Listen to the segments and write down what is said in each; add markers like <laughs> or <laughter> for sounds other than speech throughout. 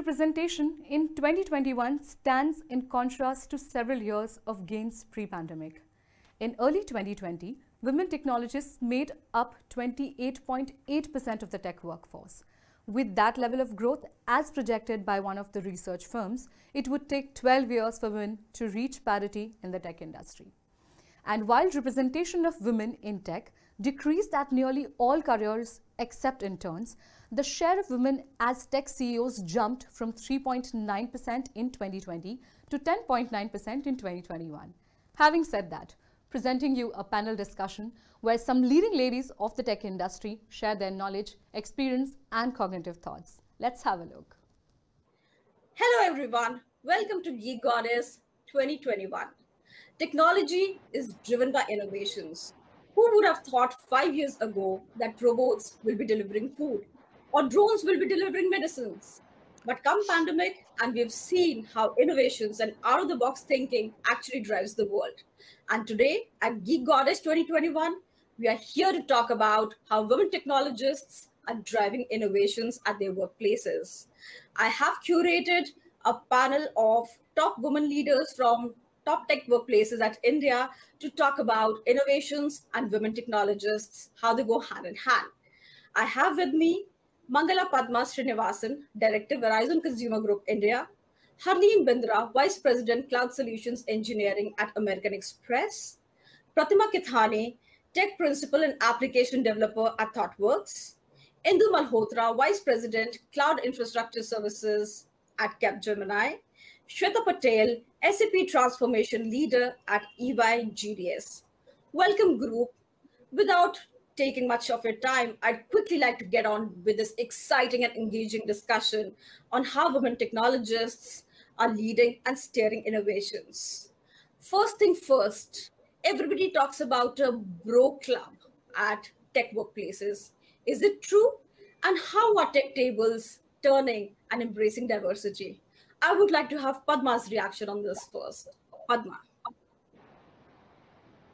representation in 2021 stands in contrast to several years of gains pre-pandemic. In early 2020, women technologists made up 28.8% of the tech workforce. With that level of growth, as projected by one of the research firms, it would take 12 years for women to reach parity in the tech industry. And while representation of women in tech decreased at nearly all careers except interns, the share of women as tech CEOs jumped from 3.9% in 2020 to 10.9% in 2021. Having said that, presenting you a panel discussion where some leading ladies of the tech industry share their knowledge, experience, and cognitive thoughts. Let's have a look. Hello, everyone. Welcome to Geek Goddess 2021. Technology is driven by innovations. Who would have thought five years ago that robots will be delivering food or drones will be delivering medicines? But come pandemic, and we've seen how innovations and out of the box thinking actually drives the world. And today at Geek Goddess 2021, we are here to talk about how women technologists are driving innovations at their workplaces. I have curated a panel of top women leaders from top tech workplaces at India to talk about innovations and women technologists, how they go hand in hand. I have with me Mangala Padma Srinivasan, Director, Verizon Consumer Group India, Harleen Bindra, Vice President, Cloud Solutions Engineering at American Express, Pratima Kithani, Tech Principal and Application Developer at ThoughtWorks, Indu Malhotra, Vice President, Cloud Infrastructure Services at Capgemini, Shweta Patel, SAP Transformation Leader at EY GDS. Welcome, group. Without taking much of your time, I'd quickly like to get on with this exciting and engaging discussion on how women technologists are leading and steering innovations. First thing first, everybody talks about a bro club at tech workplaces. Is it true? And how are tech tables turning and embracing diversity? I would like to have Padma's reaction on this first. Padma.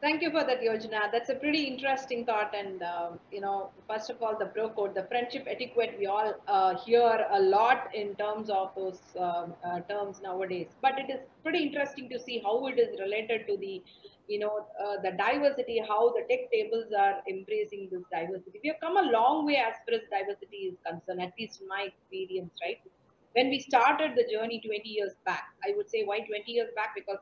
Thank you for that, Yojana. That's a pretty interesting thought. And, um, you know, first of all, the bro code, the friendship etiquette, we all uh, hear a lot in terms of those um, uh, terms nowadays. But it is pretty interesting to see how it is related to the, you know, uh, the diversity, how the tech tables are embracing this diversity. We have come a long way as far as diversity is concerned, at least in my experience, right? When we started the journey 20 years back, I would say why 20 years back? Because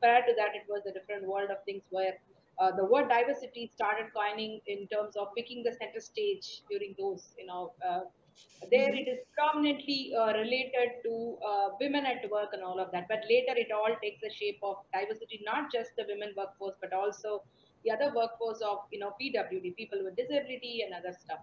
prior to that, it was a different world of things where uh, the word diversity started coining in terms of picking the center stage during those, you know, uh, there it is prominently uh, related to uh, women at work and all of that. But later it all takes the shape of diversity, not just the women workforce, but also the other workforce of, you know, PWD, people with disability and other stuff.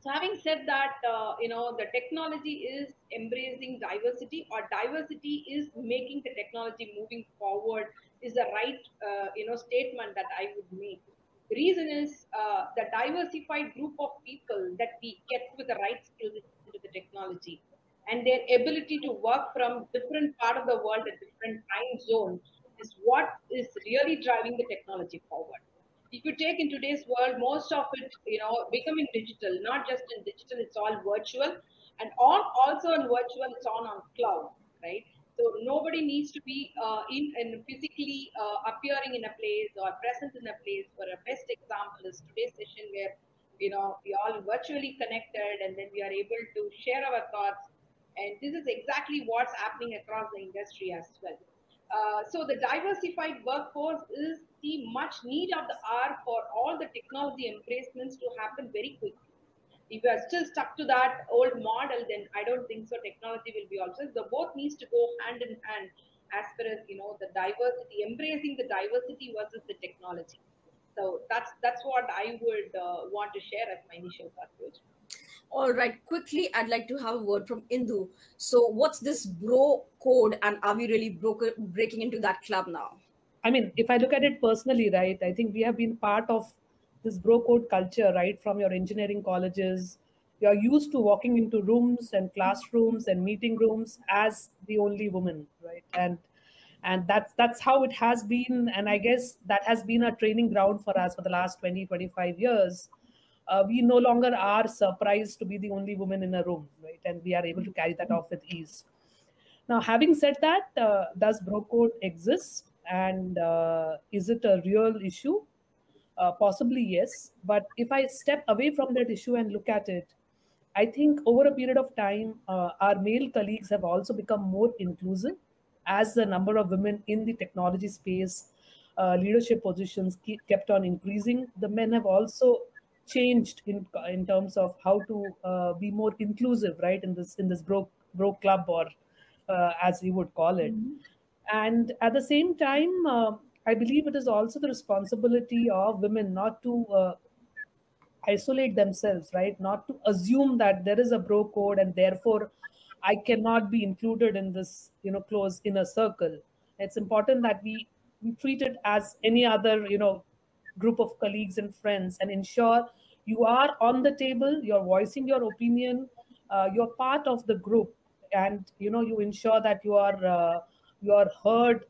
So having said that, uh, you know, the technology is embracing diversity or diversity is making the technology moving forward is the right, uh, you know, statement that I would make. The reason is uh, the diversified group of people that we get with the right skills into the technology and their ability to work from different part of the world at different time zones is what is really driving the technology forward if you take in today's world, most of it, you know, becoming digital, not just in digital, it's all virtual. And on also in virtual, it's on on cloud, right? So nobody needs to be uh, in and physically uh, appearing in a place or present in a place. For a best example is today's session where, you know, we all virtually connected and then we are able to share our thoughts. And this is exactly what's happening across the industry as well. Uh, so the diversified workforce is the much need of the hour for all the technology embracements to happen very quickly. If you are still stuck to that old model, then I don't think so. Technology will be also the both needs to go hand in hand as far as you know the diversity, embracing the diversity versus the technology. So that's that's what I would uh, want to share as my initial thought. All right, quickly, I'd like to have a word from Indu. So, what's this bro code, and are we really breaking into that club now? I mean, if I look at it personally, right, I think we have been part of this bro code culture, right, from your engineering colleges. You're used to walking into rooms and classrooms and meeting rooms as the only woman, right? And and that's that's how it has been and i guess that has been a training ground for us for the last 20 25 years uh, we no longer are surprised to be the only woman in a room, right? And we are able to carry that off with ease. Now, having said that, uh, does bro code exist? And uh, is it a real issue? Uh, possibly yes. But if I step away from that issue and look at it, I think over a period of time, uh, our male colleagues have also become more inclusive as the number of women in the technology space, uh, leadership positions keep, kept on increasing. The men have also changed in in terms of how to uh, be more inclusive, right? In this in this bro bro club or uh, as we would call it. Mm-hmm. And at the same time, uh, I believe it is also the responsibility of women not to uh, isolate themselves, right? Not to assume that there is a bro code and therefore I cannot be included in this, you know, close inner circle. It's important that we, we treat it as any other, you know, group of colleagues and friends and ensure you are on the table, you're voicing your opinion, uh, you're part of the group, and you know you ensure that you are uh, you are heard,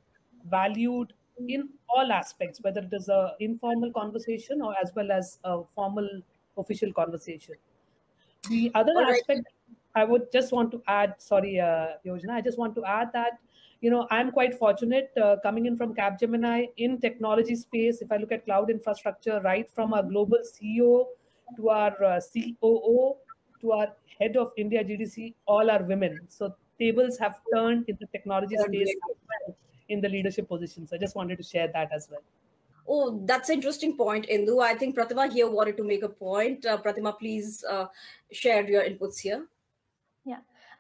valued, in all aspects, whether it is a informal conversation or as well as a formal official conversation. The other all aspect. I would just want to add, sorry, uh, Yojana, I just want to add that, you know, I'm quite fortunate uh, coming in from Capgemini in technology space. If I look at cloud infrastructure, right from our global CEO to our uh, COO to our head of India GDC, all are women. So tables have turned in the technology space in the leadership positions. I just wanted to share that as well. Oh, that's an interesting point, Indu. I think Pratima here wanted to make a point. Uh, Pratima, please uh, share your inputs here.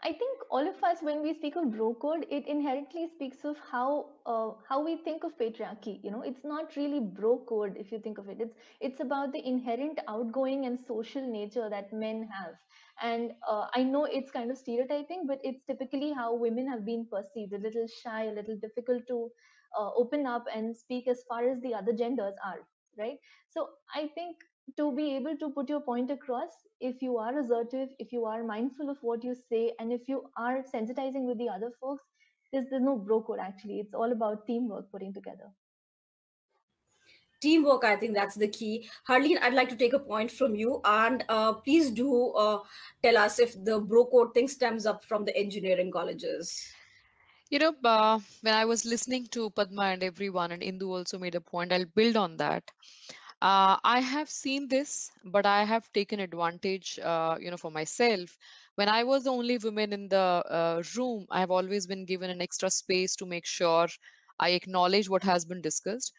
I think all of us, when we speak of bro code, it inherently speaks of how uh, how we think of patriarchy. You know, it's not really bro code if you think of it. It's it's about the inherent outgoing and social nature that men have and uh, i know it's kind of stereotyping but it's typically how women have been perceived a little shy a little difficult to uh, open up and speak as far as the other genders are right so i think to be able to put your point across if you are assertive if you are mindful of what you say and if you are sensitizing with the other folks there's, there's no bro code actually. It's all about teamwork putting together. Teamwork i think that's the key. Harleen i'd like to take a point from you and uh, please do uh, tell us if the bro code thing stems up from the engineering colleges. You know uh, when i was listening to padma and everyone and indu also made a point i'll build on that uh, i have seen this but i have taken advantage uh, you know for myself when i was the only woman in the uh, room i have always been given an extra space to make sure i acknowledge what has been discussed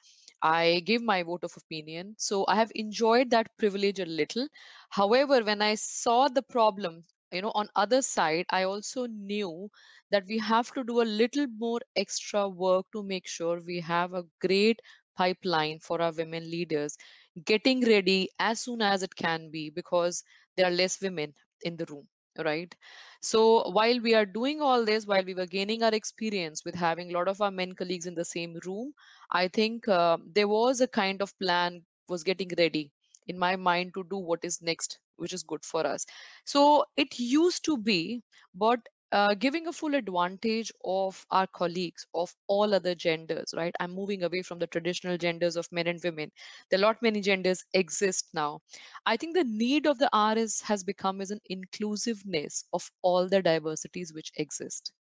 I give my vote of opinion. So I have enjoyed that privilege a little. However, when I saw the problem, you know, on other side, I also knew that we have to do a little more extra work to make sure we have a great pipeline for our women leaders getting ready as soon as it can be because there are less women in the room right? So while we are doing all this while we were gaining our experience with having a lot of our men colleagues in the same room i think uh, there was a kind of plan was getting ready in my mind to do what is next which is good for us. So it used to be but uh, giving a full advantage of our colleagues of all other genders right? I'm moving away from the traditional genders of men and women. There are lot many genders exist now. I think the need of the hour is has become is an inclusiveness of all the diversities which exist.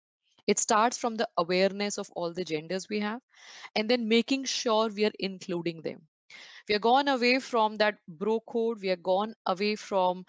It starts from the awareness of all the genders we have and then making sure we are including them. We are gone away from that bro code. We are gone away from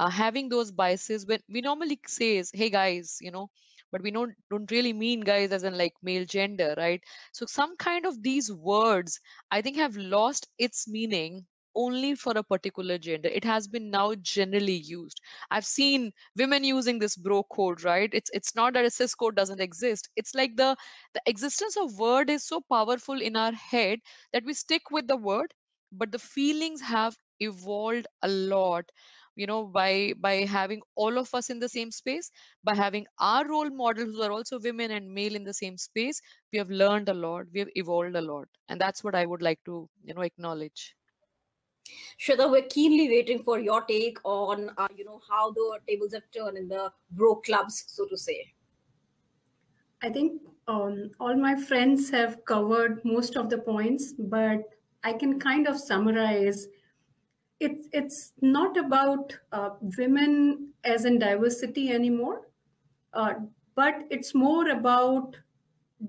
uh, having those biases when we normally says hey guys you know but we don't don't really mean guys as in like male gender right? So some kind of these words i think have lost its meaning only for a particular gender. It has been now generally used. I've seen women using this bro code right? It's it's not that a cis code doesn't exist. It's like the the existence of word is so powerful in our head that we stick with the word but the feelings have evolved a lot you know by by having all of us in the same space by having our role models who are also women and male in the same space we have learned a lot we have evolved a lot and that's what i would like to you know acknowledge Shweta, we're keenly waiting for your take on, uh, you know, how the tables have turned in the bro clubs, so to say. I think um, all my friends have covered most of the points, but I can kind of summarize it's it's not about uh, women as in diversity anymore, uh, but it's more about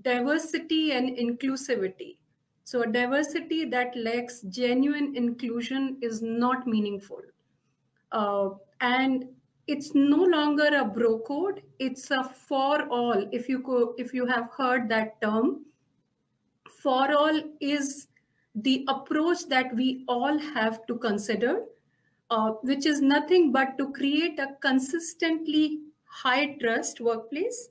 diversity and inclusivity. So, a diversity that lacks genuine inclusion is not meaningful. Uh, and it's no longer a bro code, it's a for all. If you, co- if you have heard that term, for all is the approach that we all have to consider, uh, which is nothing but to create a consistently high trust workplace,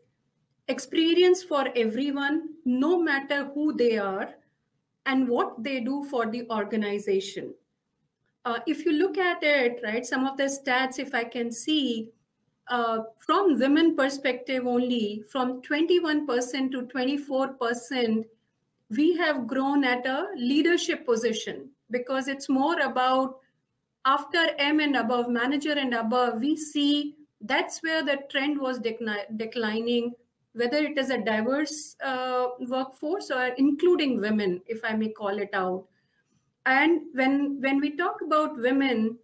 experience for everyone, no matter who they are and what they do for the organization. Uh, if you look at it, right, some of the stats, if I can see, uh, from women perspective only, from 21% to 24%, we have grown at a leadership position because it's more about after M and above, manager and above, we see that's where the trend was declining, whether it is a diverse uh, workforce or including women, if I may call it out. And when, when we talk about women,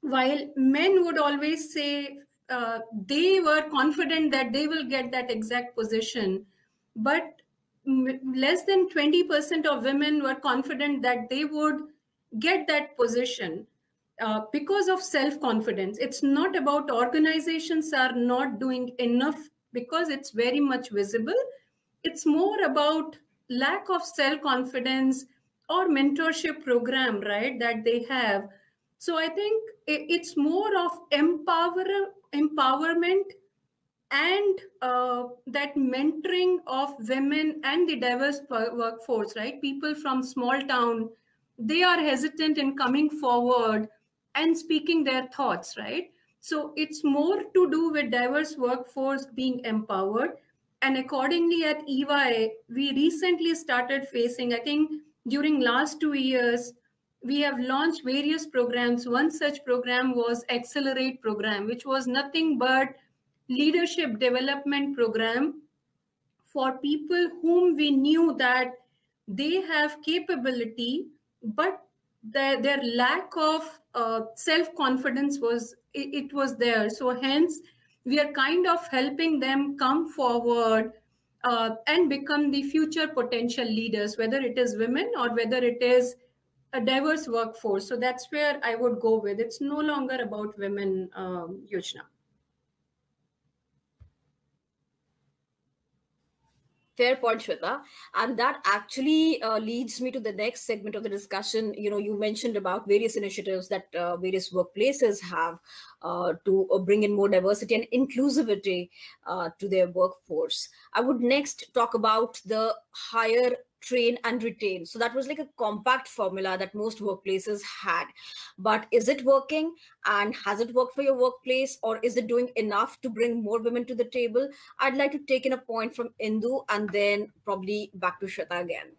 while men would always say uh, they were confident that they will get that exact position, but less than 20% of women were confident that they would get that position uh, because of self confidence. It's not about organizations are not doing enough because it's very much visible. It's more about lack of self confidence or mentorship program, right, that they have. So I think it's more of empower empowerment and uh, that mentoring of women and the diverse workforce right? People from small town they are hesitant in coming forward and speaking their thoughts right? So it's more to do with diverse workforce being empowered. And accordingly at ey we recently started facing i think during last 2 years we have launched various programs. One such program was accelerate program which was nothing but leadership development program for people whom we knew that they have capability but their, their lack of uh, self-confidence was it, it, was there. So hence we are kind of helping them come forward uh, and become the future potential leaders whether it is women or whether it is a diverse workforce. So that's where i would go with. It's no longer about women um, Yojana. Fair point, Shweta. And that actually uh, leads me to the next segment of the discussion. You know, you mentioned about various initiatives that uh, various workplaces have uh, to uh, bring in more diversity and inclusivity uh, to their workforce. I would next talk about the hire train and retain. So that was like a compact formula that most workplaces had. But is it working? And has it worked for your workplace? Or is it doing enough to bring more women to the table? I'd like to take in a point from indu and then probably back to shweta again.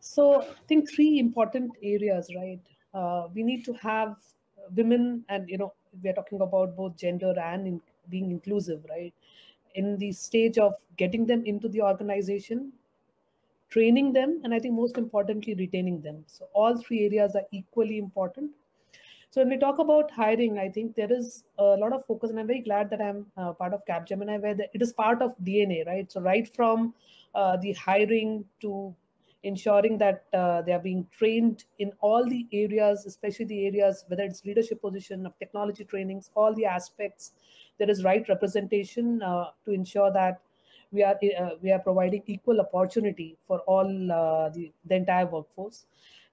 So i think three important areas right? Uh, we need to have women and you know we're talking about both gender and in being inclusive right in the stage of getting them into the organization, training them, and I think most importantly, retaining them. So all three areas are equally important. So when we talk about hiring, I think there is a lot of focus, and I'm very glad that I'm uh, part of Capgemini, where the, it is part of DNA, right? So right from uh, the hiring to ensuring that uh, they are being trained in all the areas, especially the areas, whether it's leadership position, of technology trainings, all the aspects, there is right representation uh, to ensure that we are uh, we are providing equal opportunity for all uh, the, the entire workforce,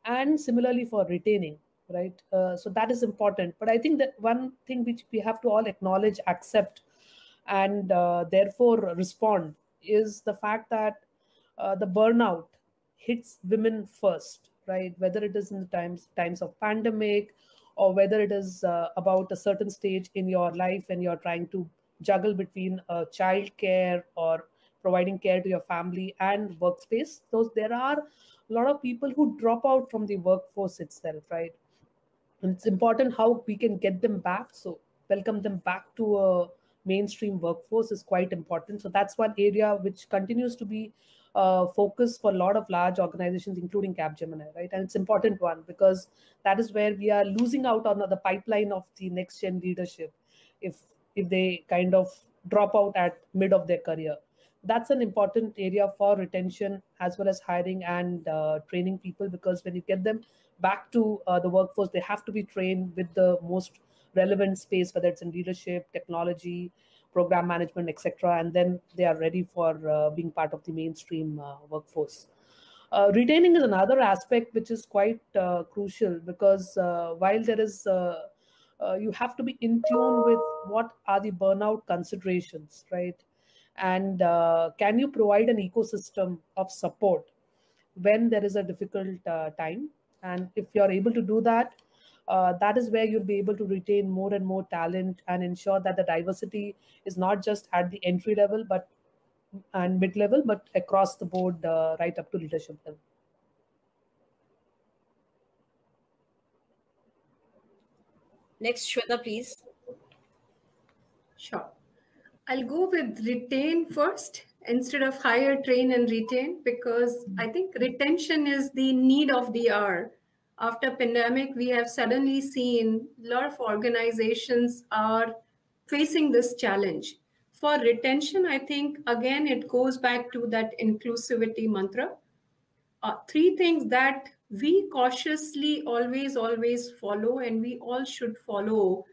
and similarly for retaining right? Uh, so that is important. But i think that one thing which we have to all acknowledge accept and uh, therefore respond is the fact that uh, the burnout hits women first right? Whether it is in the times times of pandemic or whether it is uh, about a certain stage in your life and you're trying to juggle between uh, child care or providing care to your family and workspace those there are a lot of people who drop out from the workforce itself right? And it's important how we can get them back. So welcome them back to a mainstream workforce is quite important. So that's one area which continues to be uh, focus for a lot of large organizations, including Capgemini, right? And it's important one because that is where we are losing out on the pipeline of the next gen leadership if if they kind of drop out at mid of their career. That's an important area for retention as well as hiring and uh, training people because when you get them back to uh, the workforce, they have to be trained with the most relevant space, whether it's in leadership, technology, program management, etc. And then they are ready for uh, being part of the mainstream uh, workforce. Uh, retaining is another aspect which is quite uh, crucial because uh, while there is, uh, you have to be in tune with what are the burnout considerations, right? And can you provide an ecosystem of support when there is a difficult time? And if you're able to do that, uh, that is where you'll be able to retain more and more talent and ensure that the diversity is not just at the entry level but and mid level but across the board uh, right up to leadership level. Next shweta please. Sure. I'll go with retain first instead of hire train and retain because i think retention is the need of the hour after pandemic, we have suddenly seen a lot of organizations are facing this challenge. For retention, I think, again, it goes back to that inclusivity mantra. Uh, three things that we cautiously always, always follow, and we all should follow.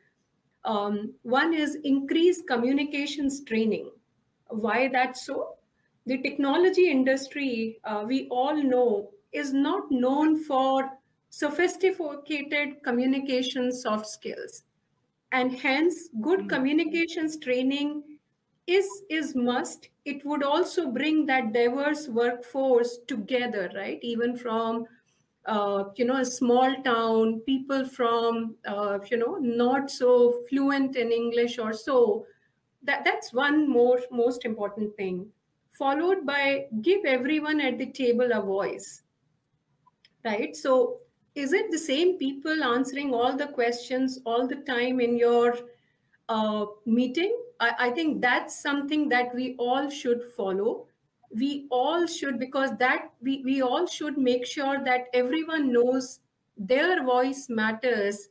Um, one is increased communications training. Why that so? The technology industry, uh, we all know, is not known for sophisticated communication soft skills. And hence, good mm-hmm. communications training is, is must. It would also bring that diverse workforce together, right? Even from uh, you know, a small town, people from, uh, you know, not so fluent in English or so. That, that's one more most important thing. Followed by give everyone at the table a voice, right? So is it the same people answering all the questions all the time in your uh, meeting? I, I think that's something that we all should follow. We all should, because that we, we all should make sure that everyone knows their voice matters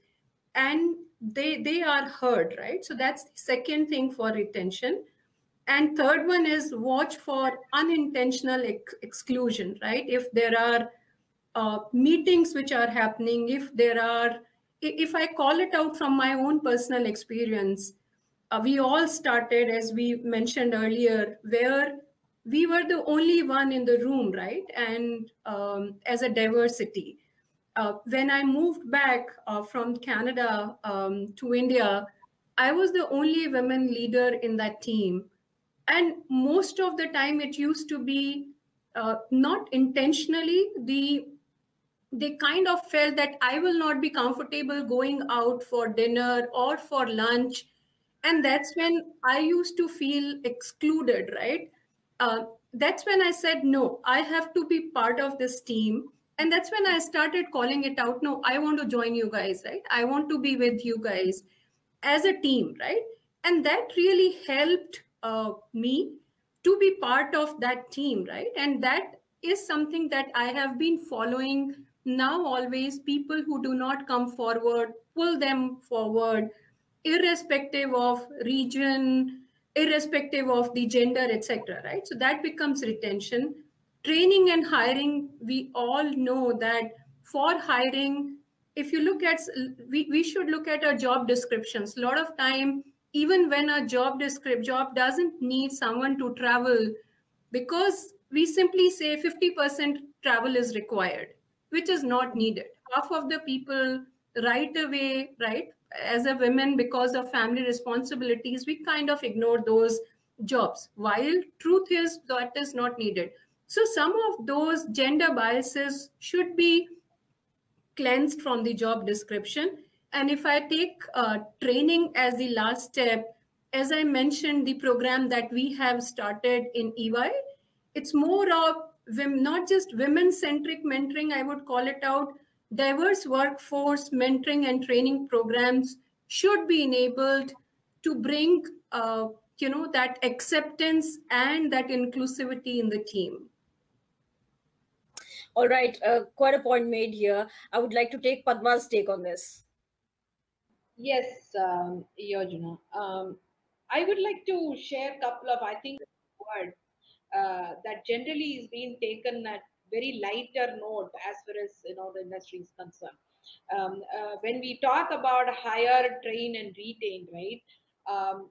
and they they are heard, right? So that's the second thing for retention. And third one is watch for unintentional ex exclusion, right? If there are uh, meetings which are happening, if there are, if I call it out from my own personal experience, uh, we all started, as we mentioned earlier, where we were the only one in the room, right? And um, as a diversity. Uh, when I moved back uh, from Canada um, to India, I was the only women leader in that team. And most of the time, it used to be uh, not intentionally the they kind of felt that I will not be comfortable going out for dinner or for lunch. And that's when I used to feel excluded, right? Uh, that's when I said, no, I have to be part of this team. And that's when I started calling it out. No, I want to join you guys, right? I want to be with you guys as a team, right? And that really helped uh, me to be part of that team, right? And that is something that I have been following now always people who do not come forward pull them forward irrespective of region irrespective of the gender etc right? So that becomes retention. Training and hiring we all know that for hiring if you look at we, we should look at our job descriptions. A lot of time even when a job descript job doesn't need someone to travel because we simply say 50% travel is required which is not needed. Half of the people right away, right, as a woman, because of family responsibilities, we kind of ignore those jobs. While truth is that is not needed. So some of those gender biases should be cleansed from the job description. And if I take uh, training as the last step, as I mentioned, the program that we have started in EY, it's more of not just women centric mentoring, I would call it out. Diverse workforce mentoring and training programs should be enabled to bring, uh, you know, that acceptance and that inclusivity in the team. All right, uh, quite a point made here. I would like to take Padma's take on this. Yes, um, Yojana. Um, I would like to share a couple of, I think, word uh, that generally is being taken at very lighter note as far as you know the industry is concerned. Um, uh, when we talk about hire, train, and retain, right? Um,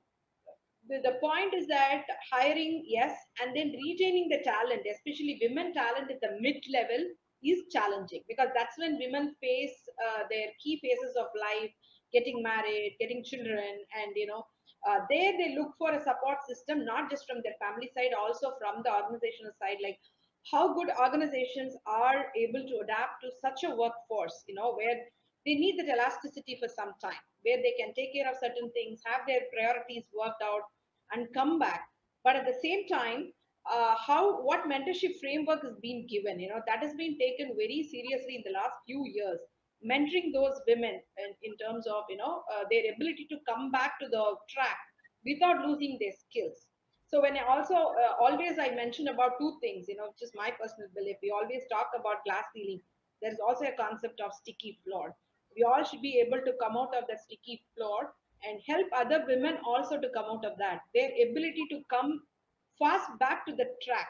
the, the point is that hiring, yes, and then retaining the talent, especially women talent at the mid level, is challenging because that's when women face uh, their key phases of life, getting married, getting children, and you know, uh, there they look for a support system, not just from their family side, also from the organizational side, like how good organizations are able to adapt to such a workforce, you know, where they need that elasticity for some time, where they can take care of certain things, have their priorities worked out, and come back. But at the same time, uh, how what mentorship framework is being given, you know, that has been taken very seriously in the last few years. Mentoring those women in, in terms of you know uh, their ability to come back to the track without losing their skills. So when I also uh, always I mention about two things, you know, just my personal belief. We always talk about glass ceiling. There is also a concept of sticky floor. We all should be able to come out of that sticky floor and help other women also to come out of that. Their ability to come fast back to the track.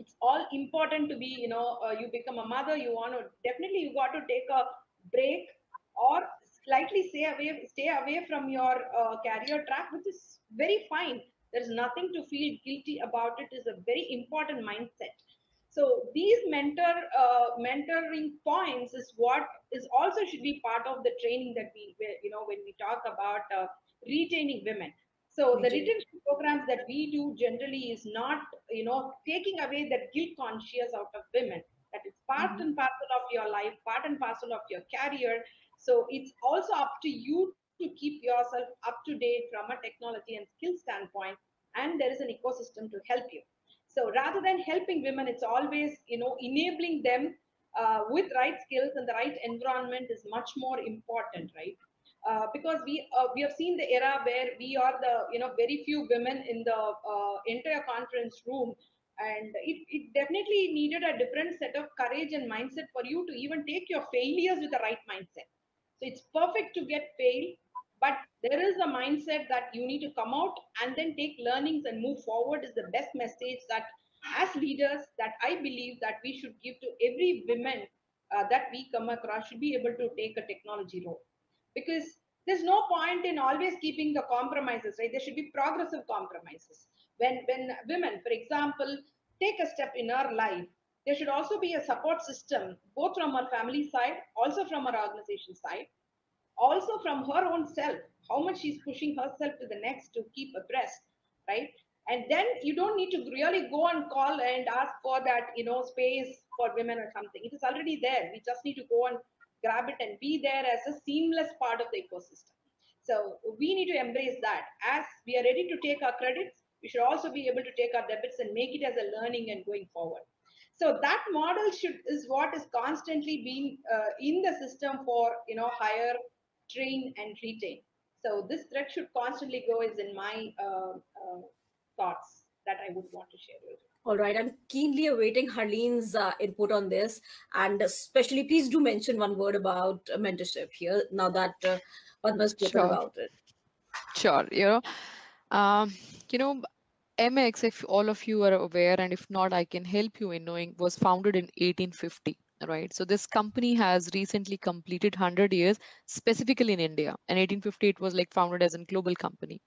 It's all important to be, you know, uh, you become a mother, you want to definitely you got to take a break or slightly stay away, stay away from your uh, career track, which is very fine. There's nothing to feel guilty about it. Is a very important mindset. So these mentor uh, mentoring points is what is also should be part of the training that we you know when we talk about uh, retaining women. So the retention programs that we do generally is not you know taking away that guilt conscious out of women. That is part mm-hmm. and parcel of your life, part and parcel of your career. So it's also up to you to keep yourself up to date from a technology and skill standpoint, and there is an ecosystem to help you. So rather than helping women, it's always, you know, enabling them uh, with right skills and the right environment is much more important, right? Uh, because we uh, we have seen the era where we are the you know very few women in the uh, entire conference room, and it, it definitely needed a different set of courage and mindset for you to even take your failures with the right mindset. So it's perfect to get failed, but there is a mindset that you need to come out and then take learnings and move forward is the best message that as leaders that i believe that we should give to every woman uh, that we come across should be able to take a technology role because there's no point in always keeping the compromises right there should be progressive compromises when when women for example take a step in our life there should also be a support system both from our family side also from our organization side also from her own self, how much she's pushing herself to the next to keep abreast, right? And then you don't need to really go and call and ask for that, you know, space for women or something. It is already there. We just need to go and grab it and be there as a seamless part of the ecosystem. So we need to embrace that. As we are ready to take our credits, we should also be able to take our debits and make it as a learning and going forward. So that model should is what is constantly being uh, in the system for you know hire, train and retain. So this thread should constantly go is in my uh, uh, thoughts that I would want to share with you. All right, I'm keenly awaiting Harleen's uh, input on this, and especially please do mention one word about mentorship here. Now that uh, Padma spoken sure. about it. Sure, you know, um, you know, Amex, if all of you are aware, and if not, I can help you in knowing, was founded in 1850 right? So this company has recently completed 100 years, specifically in India. And 1850, it was like founded as a global company.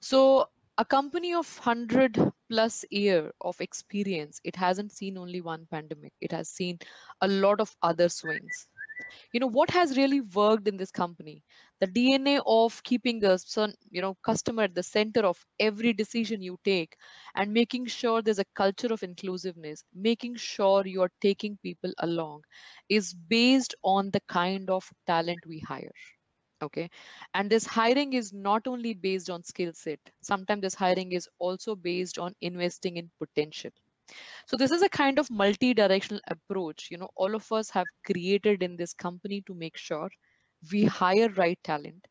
So a company of 100 plus year of experience, it hasn't seen only one pandemic. It has seen a lot of other swings. You know what has really worked in this company? The dna of keeping the you know customer at the center of every decision you take and making sure there's a culture of inclusiveness making sure you are taking people along is based on the kind of talent we hire okay? And this hiring is not only based on skill set. Sometimes this hiring is also based on investing in potential. So this is a kind of multi-directional approach you know all of us have created in this company to make sure we hire right talent.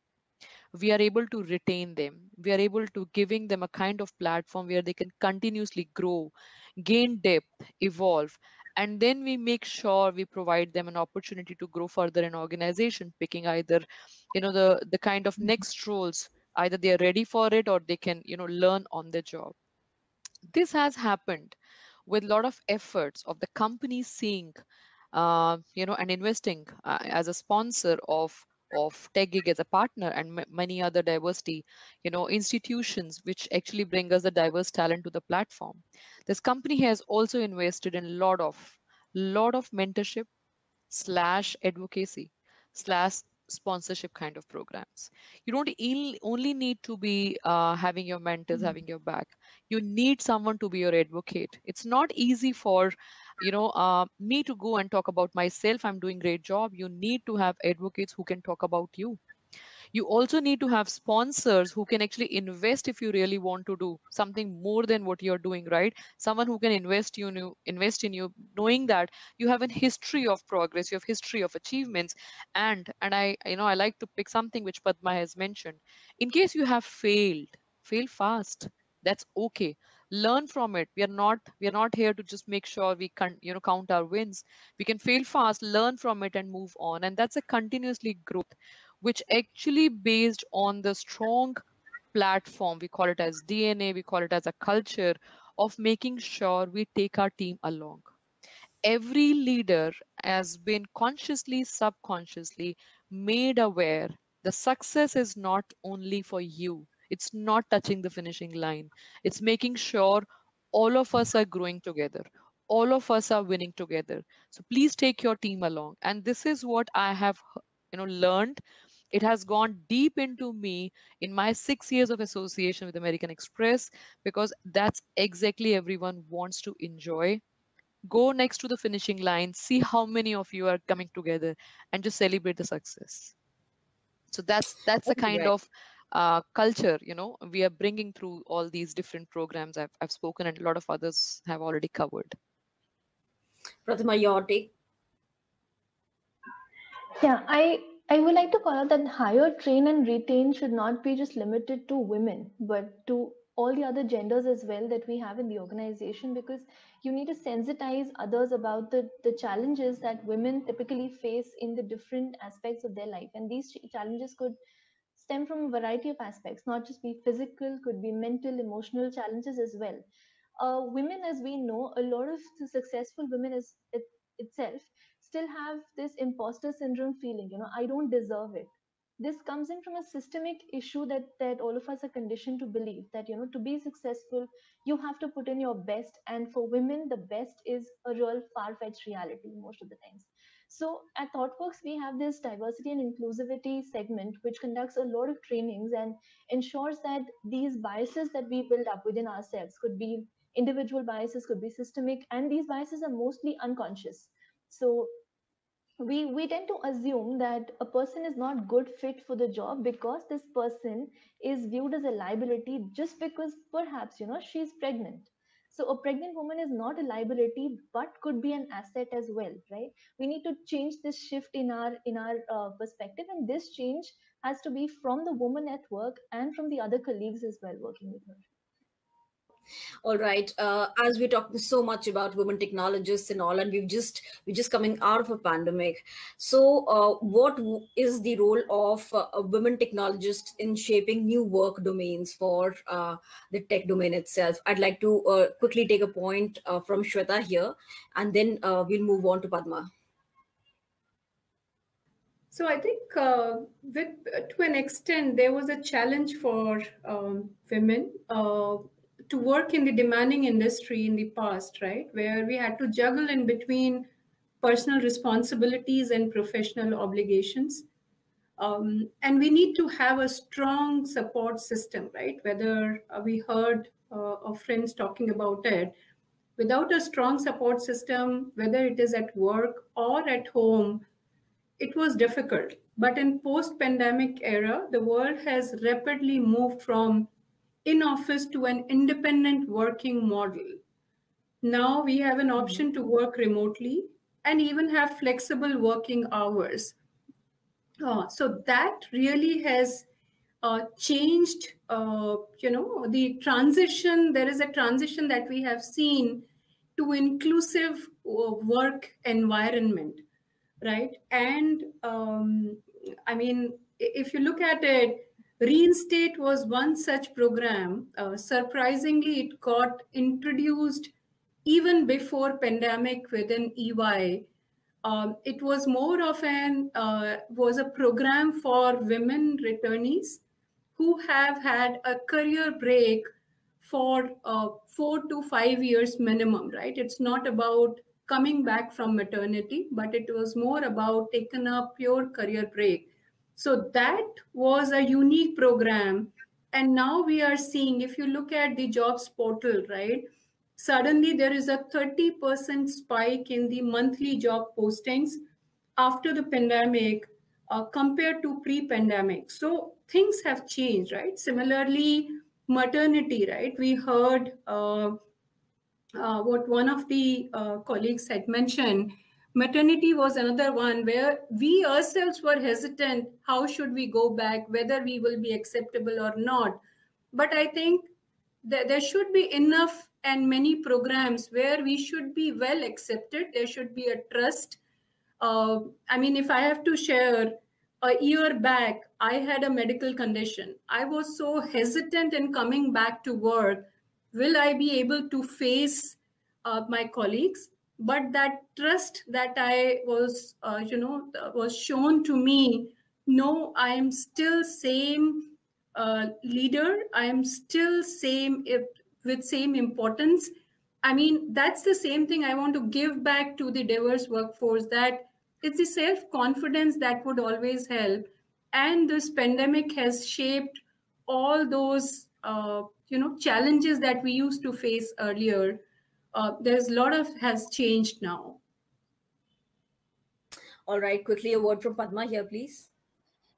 We are able to retain them. We are able to giving them a kind of platform where they can continuously grow gain depth evolve and then we make sure we provide them an opportunity to grow further in organization picking either you know the the kind of next roles either they are ready for it or they can you know learn on the job. This has happened with a lot of efforts of the company seeing uh, you know and investing uh, as a sponsor of of TechGig as a partner and many other diversity you know institutions which actually bring us the diverse talent to the platform. This company has also invested in a lot of lot of mentorship slash advocacy slash sponsorship kind of programs. You don't only need to be uh, having your mentors mm-hmm. having your back. You need someone to be your advocate. It's not easy for you know uh, me to go and talk about myself i'm doing great job. You need to have advocates who can talk about you. You also need to have sponsors who can actually invest if you really want to do something more than what you're doing right? Someone who can invest you invest in you knowing that you have a history of progress you have history of achievements. And and i you know i like to pick something which padma has mentioned. In case you have failed fail fast. That's okay learn from it. We are not we are not here to just make sure we can you know count our wins. We can fail fast learn from it and move on. And that's a continuously growth which actually based on the strong platform we call it as dna we call it as a culture of making sure we take our team along. Every leader has been consciously subconsciously made aware the success is not only for you it's not touching the finishing line. It's making sure all of us are growing together. All of us are winning together. So please take your team along. And this is what i have you know learned. It has gone deep into me in my six years of association with American Express because that's exactly everyone wants to enjoy. Go next to the finishing line, see how many of you are coming together, and just celebrate the success. So that's that's the kind of uh, culture you know we are bringing through all these different programs. I've, I've spoken and a lot of others have already covered. Pratima your take? Yeah i I would like to call out that hire, train, and retain should not be just limited to women, but to all the other genders as well that we have in the organization because you need to sensitize others about the, the challenges that women typically face in the different aspects of their life. And these challenges could stem from a variety of aspects, not just be physical, could be mental, emotional challenges as well. Uh, women, as we know, a lot of the successful women is it, itself still have this imposter syndrome feeling you know i don't deserve it this comes in from a systemic issue that that all of us are conditioned to believe that you know to be successful you have to put in your best and for women the best is a real far-fetched reality most of the times so at thoughtworks we have this diversity and inclusivity segment which conducts a lot of trainings and ensures that these biases that we build up within ourselves could be individual biases could be systemic and these biases are mostly unconscious. So we we tend to assume that a person is not good fit for the job because this person is viewed as a liability just because perhaps you know she's pregnant so a pregnant woman is not a liability but could be an asset as well right? We need to change this shift in our in our uh, perspective and this change has to be from the woman at work and from the other colleagues as well working with her all right uh, as we're talking so much about women technologists and all and we've just we're just coming out of a pandemic so uh, what is the role of uh, women technologists in shaping new work domains for uh, the tech domain itself i'd like to uh, quickly take a point uh, from shweta here and then we'll move on to padma so I think uh, with, to an extent, there was a challenge for um, women. Uh, to work in the demanding industry in the past, right? Where we had to juggle in between personal responsibilities and professional obligations. Um, and we need to have a strong support system, right? Whether uh, we heard uh, of friends talking about it, without a strong support system, whether it is at work or at home, it was difficult. But in post-pandemic era, the world has rapidly moved from in office to an independent working model. Now we have an option to work remotely and even have flexible working hours. Uh, so that really has uh, changed, uh, you know, the transition. There is a transition that we have seen to inclusive uh, work environment, right? And um, I mean, if you look at it, Reinstate was one such program. Uh, surprisingly, it got introduced even before pandemic within EY. Um, it was more of an uh, was a program for women returnees who have had a career break for uh, four to five years minimum, right? It's not about coming back from maternity, but it was more about taking a pure career break. So that was a unique program. And now we are seeing, if you look at the jobs portal, right? Suddenly there is a 30% spike in the monthly job postings after the pandemic uh, compared to pre-pandemic. So things have changed, right? Similarly, maternity, right? We heard uh, uh, what one of the uh, colleagues had mentioned. Maternity was another one where we ourselves were hesitant. How should we go back? Whether we will be acceptable or not. But I think that there should be enough and many programs where we should be well accepted. There should be a trust. Uh, I mean, if I have to share, a year back, I had a medical condition. I was so hesitant in coming back to work. Will I be able to face uh, my colleagues? But that trust that I was, uh, you know, was shown to me. No, I am still same uh, leader. I am still same if, with same importance. I mean, that's the same thing I want to give back to the diverse workforce that it's the self confidence that would always help and this pandemic has shaped all those uh, you know challenges that we used to face earlier uh, there's a lot of has changed now. All right quickly a word from padma here please.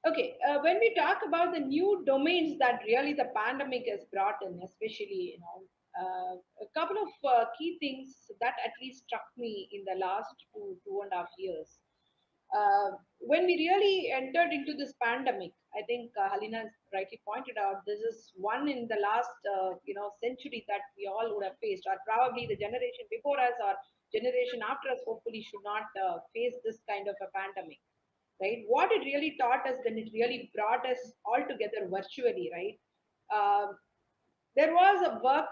Okay uh, when we talk about the new domains that really the pandemic has brought in especially you know uh, a couple of uh, key things that at least struck me in the last two two and a half years when we really entered into this pandemic, I think uh, Harleen rightly pointed out, this is one in the last, uh, you know, century that we all would have faced, or probably the generation before us or generation after us hopefully should not uh, face this kind of a pandemic, right? What it really taught us, then it really brought us all together virtually, right? Um, there was a work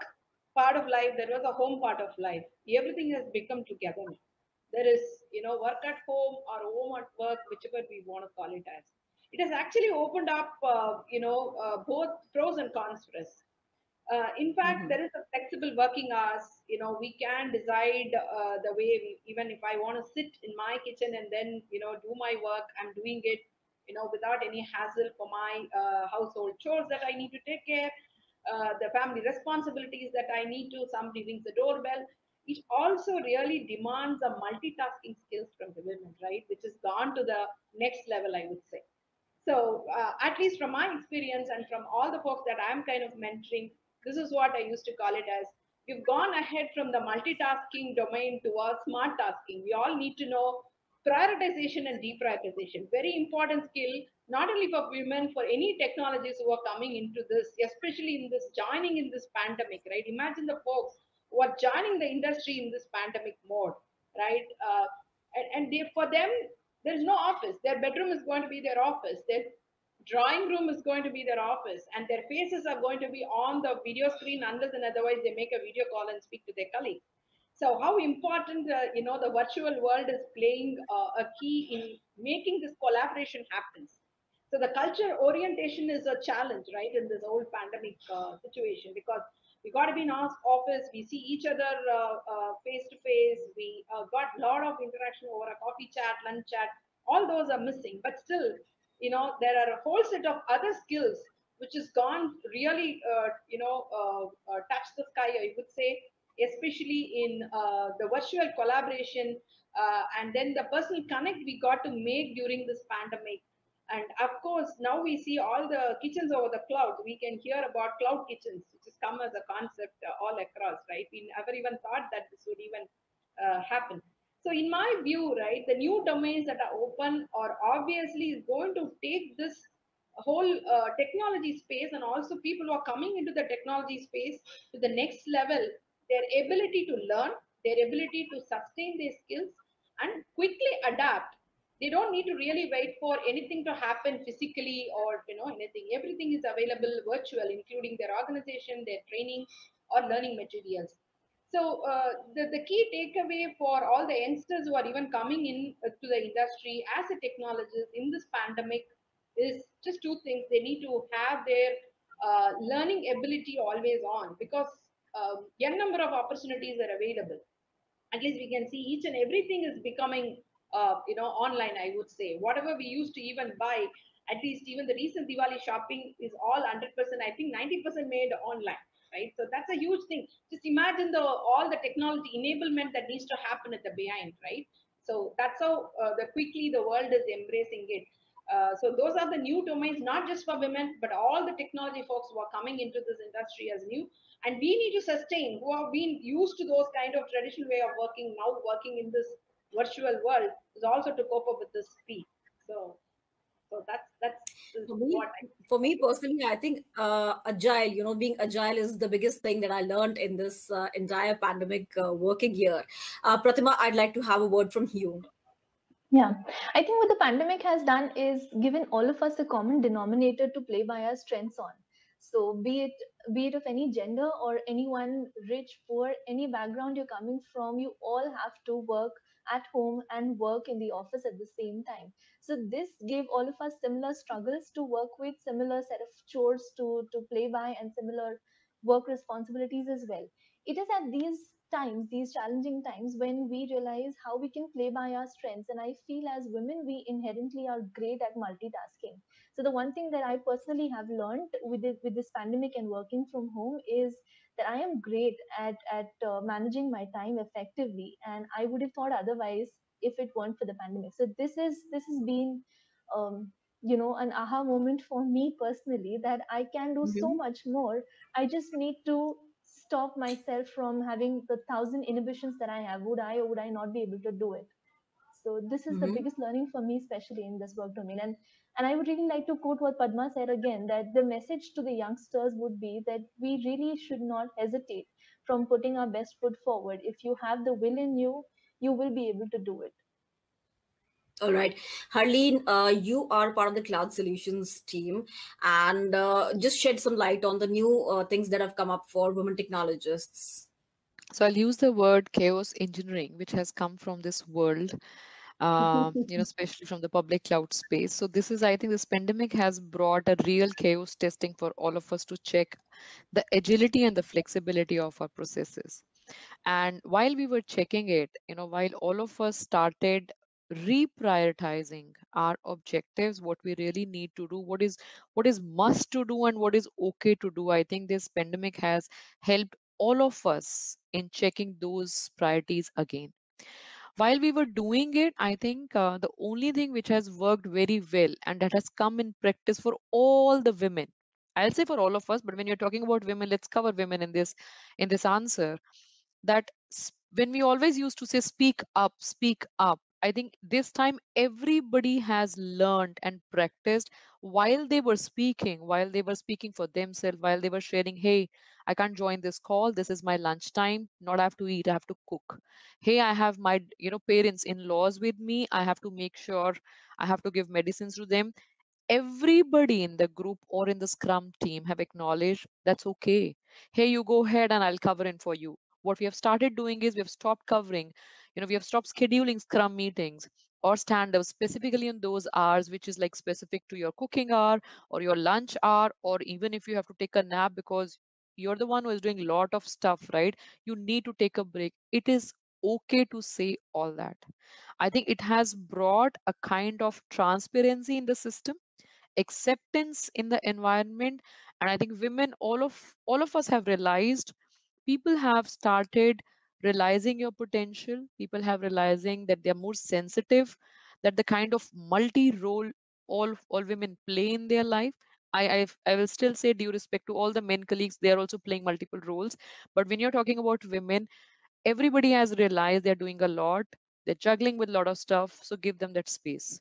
part of life, there was a home part of life. Everything has become together there is you know work at home or home at work whichever we want to call it as. It has actually opened up uh, you know uh, both pros and cons for us. Uh, in fact mm-hmm. there is a flexible working hours. You know we can decide uh, the way we, even if i want to sit in my kitchen and then you know do my work i'm doing it you know without any hassle for my uh, household chores that i need to take care. Uh, the family responsibilities that i need to somebody rings the doorbell it also really demands a multitasking skills from the women, right? Which has gone to the next level, I would say. So, uh, at least from my experience and from all the folks that I'm kind of mentoring, this is what I used to call it as we've gone ahead from the multitasking domain towards smart tasking. We all need to know prioritization and deprioritization. Very important skill, not only for women, for any technologies who are coming into this, especially in this joining in this pandemic, right? Imagine the folks who are joining the industry in this pandemic mode, right? Uh, and and they, for them, there's no office. Their bedroom is going to be their office. Their drawing room is going to be their office, and their faces are going to be on the video screen unless and otherwise they make a video call and speak to their colleague. So how important, uh, you know, the virtual world is playing uh, a key in making this collaboration happens. So the culture orientation is a challenge, right, in this whole pandemic uh, situation because we got to be in our office. We see each other face to face. We uh, got a lot of interaction over a coffee chat, lunch chat. All those are missing, but still, you know, there are a whole set of other skills which has gone really, uh, you know, uh, uh, touch the sky. I would say, especially in uh, the virtual collaboration and then the personal connect we got to make during this pandemic and of course, now we see all the kitchens over the cloud. We can hear about cloud kitchens, which has come as a concept uh, all across, right? We never even thought that this would even uh, happen. So in my view, right, the new domains that are open are obviously going to take this whole uh, technology space and also people who are coming into the technology space to the next level, their ability to learn, their ability to sustain their skills and quickly adapt they don't need to really wait for anything to happen physically or you know anything. Everything is available virtual including their organization their training or learning materials. So uh, the, the key takeaway for all the youngsters who are even coming in uh, to the industry as a technologist in this pandemic is just two things. They need to have their uh, learning ability always on because um, n number of opportunities are available. At least we can see each and everything is becoming uh, you know online i would say. Whatever we used to even buy at least even the recent diwali shopping is all 100% i think 90% made online right? So that's a huge thing. Just imagine the all the technology enablement that needs to happen at the behind right? So that's how uh, the quickly the world is embracing it. Uh, so those are the new domains not just for women but all the technology folks who are coming into this industry as new. And we need to sustain who have been used to those kind of traditional way of working now working in this virtual world is also to cope up with this speed. So so that's that's for me, for me personally i think uh, agile you know being agile is the biggest thing that i learned in this uh, entire pandemic uh, working year. Uh, pratima i'd like to have a word from you. Yeah, I think what the pandemic has done is given all of us a common denominator to play by our strengths on. So be it be it of any gender or anyone rich, poor, any background you're coming from, you all have to work at home and work in the office at the same time. So this gave all of us similar struggles to work with, similar set of chores to to play by, and similar work responsibilities as well. It is at these times, these challenging times, when we realize how we can play by our strengths. And I feel as women, we inherently are great at multitasking. So the one thing that I personally have learned with this, with this pandemic and working from home is that I am great at at uh, managing my time effectively, and I would have thought otherwise if it weren't for the pandemic. So this is this has been, um, you know, an aha moment for me personally that I can do mm-hmm. so much more. I just need to stop myself from having the thousand inhibitions that I have. Would I or would I not be able to do it? So this is mm-hmm. the biggest learning for me, especially in this work domain. And and I would really like to quote what Padma said again that the message to the youngsters would be that we really should not hesitate from putting our best foot forward. If you have the will in you, you will be able to do it. All right. Harleen, uh, you are part of the Cloud Solutions team and uh, just shed some light on the new uh, things that have come up for women technologists. So I'll use the word chaos engineering, which has come from this world um, <laughs> you know, especially from the public cloud space. So this is, I think, this pandemic has brought a real chaos testing for all of us to check the agility and the flexibility of our processes. And while we were checking it, you know, while all of us started reprioritizing our objectives what we really need to do what is what is must to do and what is okay to do i think this pandemic has helped all of us in checking those priorities again while we were doing it i think uh, the only thing which has worked very well and that has come in practice for all the women i'll say for all of us but when you're talking about women let's cover women in this in this answer that when we always used to say speak up speak up I think this time everybody has learned and practiced while they were speaking, while they were speaking for themselves, while they were sharing, hey, I can't join this call. This is my lunchtime. Not I have to eat, I have to cook. Hey, I have my, you know, parents in-laws with me. I have to make sure I have to give medicines to them. Everybody in the group or in the scrum team have acknowledged that's okay. Hey, you go ahead and I'll cover in for you what we have started doing is we have stopped covering you know we have stopped scheduling scrum meetings or stand-ups specifically in those hours which is like specific to your cooking hour or your lunch hour or even if you have to take a nap because you're the one who is doing a lot of stuff right? You need to take a break. It is okay to say all that. I think it has brought a kind of transparency in the system acceptance in the environment and i think women all of all of us have realized people have started realizing your potential. People have realizing that they're more sensitive that the kind of multi role all all women play in their life. I, I i will still say due respect to all the men colleagues they are also playing multiple roles. But when you're talking about women everybody has realized they're doing a lot. They're juggling with a lot of stuff so give them that space.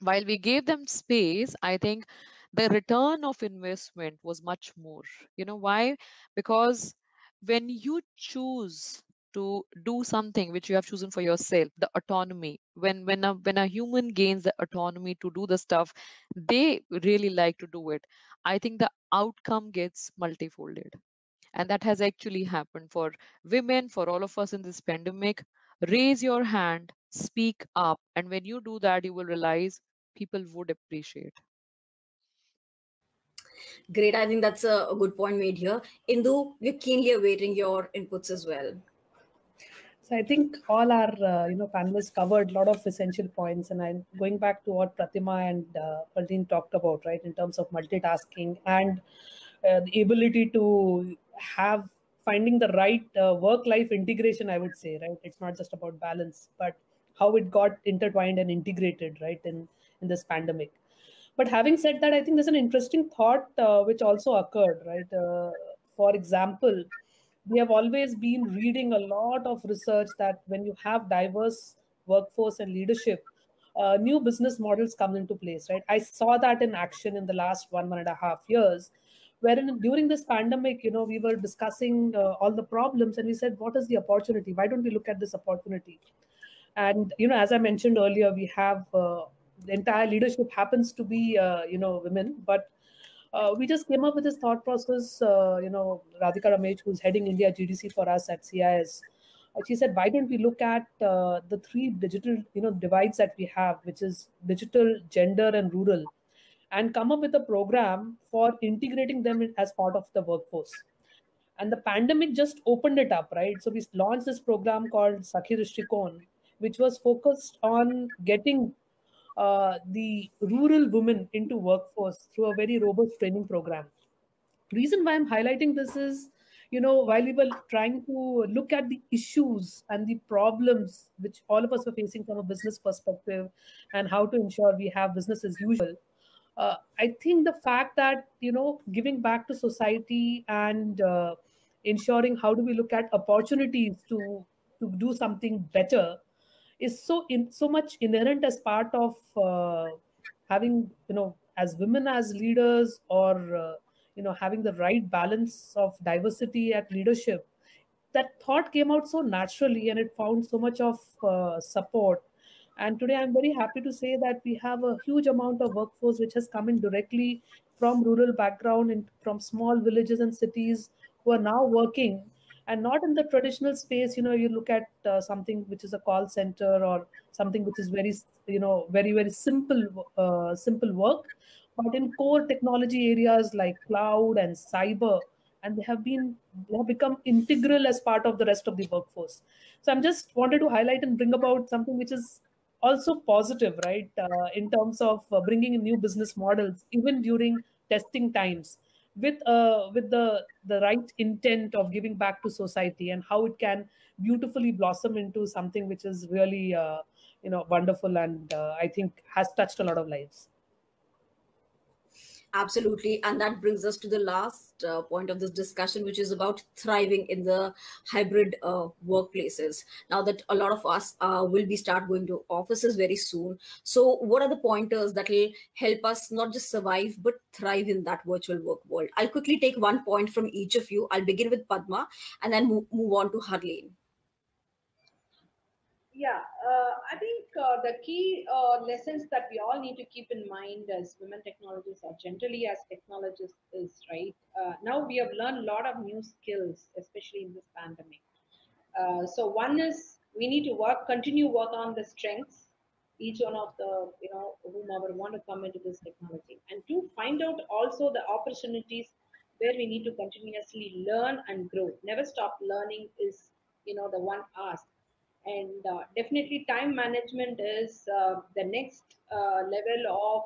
While we gave them space i think the return of investment was much more. You know why? Because when you choose to do something which you have chosen for yourself the autonomy when when a when a human gains the autonomy to do the stuff they really like to do it i think the outcome gets multifolded. And that has actually happened for women for all of us in this pandemic. Raise your hand speak up and when you do that you will realize people would appreciate Great. I think that's a, a good point made here. Indu, we're keenly awaiting your inputs as well. So I think all our uh, you know panelists covered a lot of essential points, and I'm going back to what Pratima and uh, talked about, right, in terms of multitasking and uh, the ability to have finding the right uh, work-life integration. I would say, right, it's not just about balance, but how it got intertwined and integrated, right, in in this pandemic. But having said that, I think there's an interesting thought uh, which also occurred, right? Uh, for example, we have always been reading a lot of research that when you have diverse workforce and leadership, uh, new business models come into place, right? I saw that in action in the last one, one and a half years, wherein during this pandemic, you know, we were discussing uh, all the problems and we said, what is the opportunity? Why don't we look at this opportunity? And, you know, as I mentioned earlier, we have uh, the entire leadership happens to be uh, you know women. But uh, we just came up with this thought process uh, you know radhika ramesh who's heading india gdc for us at cis uh, she said why don't we look at uh, the three digital you know divides that we have which is digital gender and rural and come up with a program for integrating them as part of the workforce? And the pandemic just opened it up right? So we launched this program called sakhi Drishtikon, which was focused on getting uh, the rural women into workforce through a very robust training program. Reason why I'm highlighting this is, you know, while we were trying to look at the issues and the problems which all of us were facing from a business perspective and how to ensure we have business as usual, uh, I think the fact that, you know, giving back to society and uh, ensuring how do we look at opportunities to to do something better is so in so much inherent as part of uh, having you know as women as leaders or uh, you know having the right balance of diversity at leadership that thought came out so naturally and it found so much of uh, support. And today i'm very happy to say that we have a huge amount of workforce which has come in directly from rural background and from small villages and cities who are now working and not in the traditional space you know you look at uh, something which is a call center or something which is very you know very very simple uh, simple work. But in core technology areas like cloud and cyber and they have been they have become integral as part of the rest of the workforce. So i'm just wanted to highlight and bring about something which is also positive right uh, in terms of uh, bringing in new business models even during testing times with uh, with the the right intent of giving back to society and how it can beautifully blossom into something which is really uh, you know wonderful and uh, i think has touched a lot of lives Absolutely. And that brings us to the last uh, point of this discussion, which is about thriving in the hybrid uh, workplaces. Now that a lot of us uh, will be start going to offices very soon. So what are the pointers that will help us not just survive, but thrive in that virtual work world? I'll quickly take one point from each of you. I'll begin with Padma and then move, move on to Harleen. Yeah, uh, I think uh, the key uh, lessons that we all need to keep in mind as women technologists or generally as technologists is right. Uh, now we have learned a lot of new skills, especially in this pandemic. Uh, so one is we need to work, continue work on the strengths. Each one of the you know whomever want to come into this technology, and to find out also the opportunities where we need to continuously learn and grow. Never stop learning is you know the one ask and uh, definitely time management is uh, the next uh, level of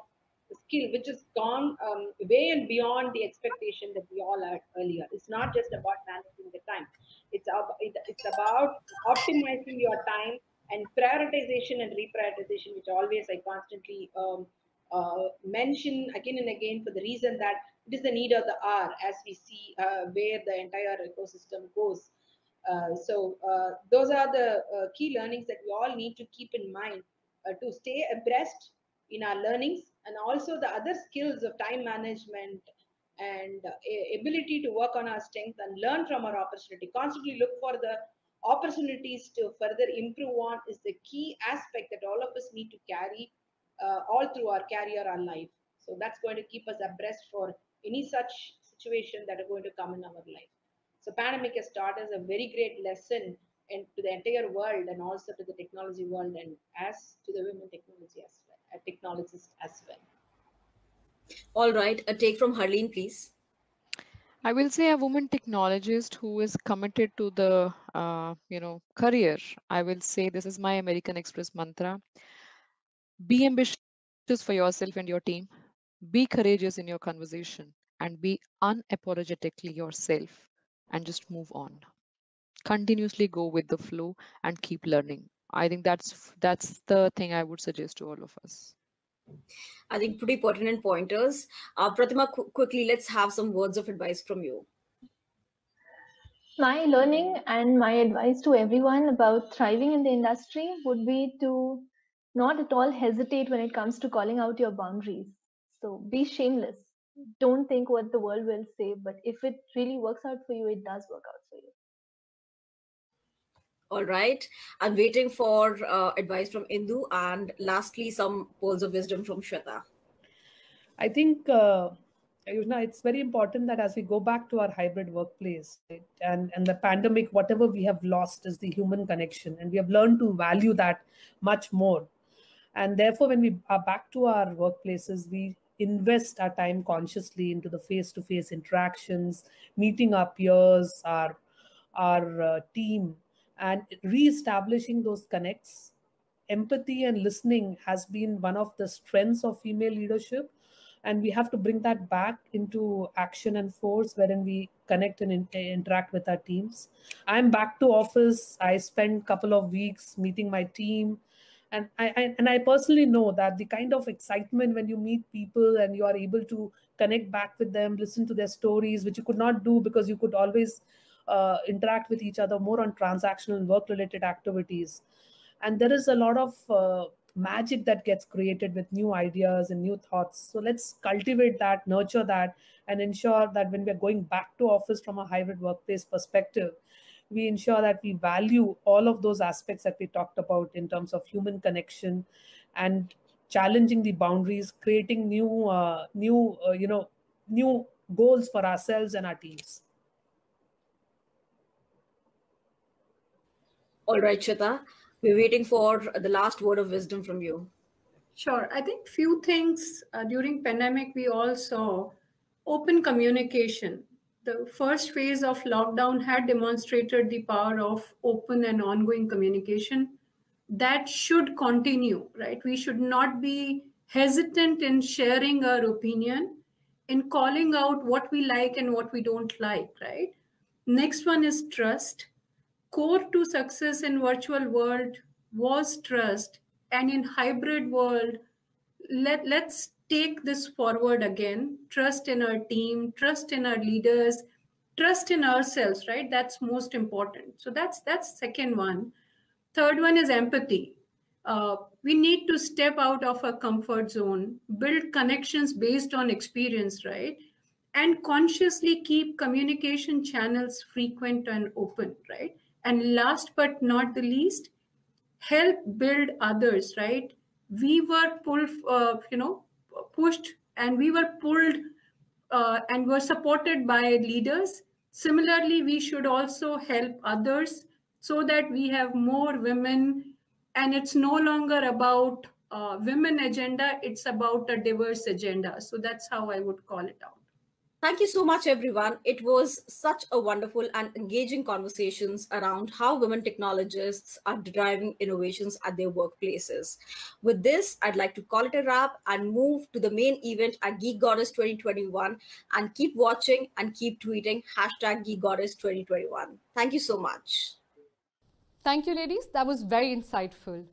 skill which has gone um, way and beyond the expectation that we all had earlier. It's not just about managing the time. It's about it's about optimizing your time and prioritization and reprioritization which always i constantly um, uh, mention again and again for the reason that it is the need of the hour as we see uh, where the entire ecosystem goes so uh, those are the uh, key learnings that we all need to keep in mind to stay abreast in our learnings and also the other skills of time management and ability to work on our strength and learn from our opportunity. Constantly look for the opportunities to further improve on is the key aspect that all of us need to carry uh, all through our career our life. So that's going to keep us abreast for any such situation that are going to come in our life so pandemic has taught us a very great lesson and to the entire world and also to the technology world and as to the women technology as well uh, technologists as well all right a take from harleen please I will say a woman technologist who is committed to the, uh, you know, career. I will say this is my American Express mantra. Be ambitious for yourself and your team. Be courageous in your conversation and be unapologetically yourself and just move on. Continuously go with the flow and keep learning. I think that's that's the thing I would suggest to all of us. I think pretty pertinent pointers. Uh, Pratima, qu- quickly, let's have some words of advice from you. My learning and my advice to everyone about thriving in the industry would be to not at all hesitate when it comes to calling out your boundaries. So be shameless. Don't think what the world will say, but if it really works out for you, it does work out for you. All right. I'm waiting for uh, advice from Indu and lastly, some pearls of wisdom from Shweta. I think, uh, you know, it's very important that as we go back to our hybrid workplace right, and, and the pandemic, whatever we have lost is the human connection. And we have learned to value that much more. And therefore, when we are back to our workplaces, we invest our time consciously into the face-to-face interactions, meeting our peers, our our uh, team, and re-establishing those connects. Empathy and listening has been one of the strengths of female leadership and we have to bring that back into action and force wherein we connect and in- interact with our teams. I'm back to office. I spent a couple of weeks meeting my team and I, I, and i personally know that the kind of excitement when you meet people and you are able to connect back with them listen to their stories which you could not do because you could always uh, interact with each other more on transactional and work related activities. And there is a lot of uh, magic that gets created with new ideas and new thoughts. So let's cultivate that nurture that and ensure that when we're going back to office from a hybrid workplace perspective we ensure that we value all of those aspects that we talked about in terms of human connection and challenging the boundaries creating new uh, new uh, you know new goals for ourselves and our teams All right, Shweta, we're waiting for the last word of wisdom from you. Sure. I think few things uh, during pandemic we all saw open communication. The first phase of lockdown had demonstrated the power of open and ongoing communication. That should continue, right? We should not be hesitant in sharing our opinion, in calling out what we like and what we don't like, right? Next one is trust core to success in virtual world was trust and in hybrid world let, let's take this forward again. Trust in our team trust in our leaders trust in ourselves right? That's most important. So that's that's second one. Third one is empathy. Uh, we need to step out of our comfort zone build connections based on experience right? And consciously keep communication channels frequent and open right? And last but not the least help build others right? We were pulled uh, you know pushed and we were pulled uh, and were supported by leaders. Similarly we should also help others so that we have more women. And it's no longer about uh, women agenda it's about a diverse agenda. So that's how i would call it out Thank you so much, everyone. It was such a wonderful and engaging conversations around how women technologists are driving innovations at their workplaces. With this, I'd like to call it a wrap and move to the main event at Geek Goddess 2021 and keep watching and keep tweeting hashtag Geek Goddess 2021. Thank you so much. Thank you, ladies. That was very insightful.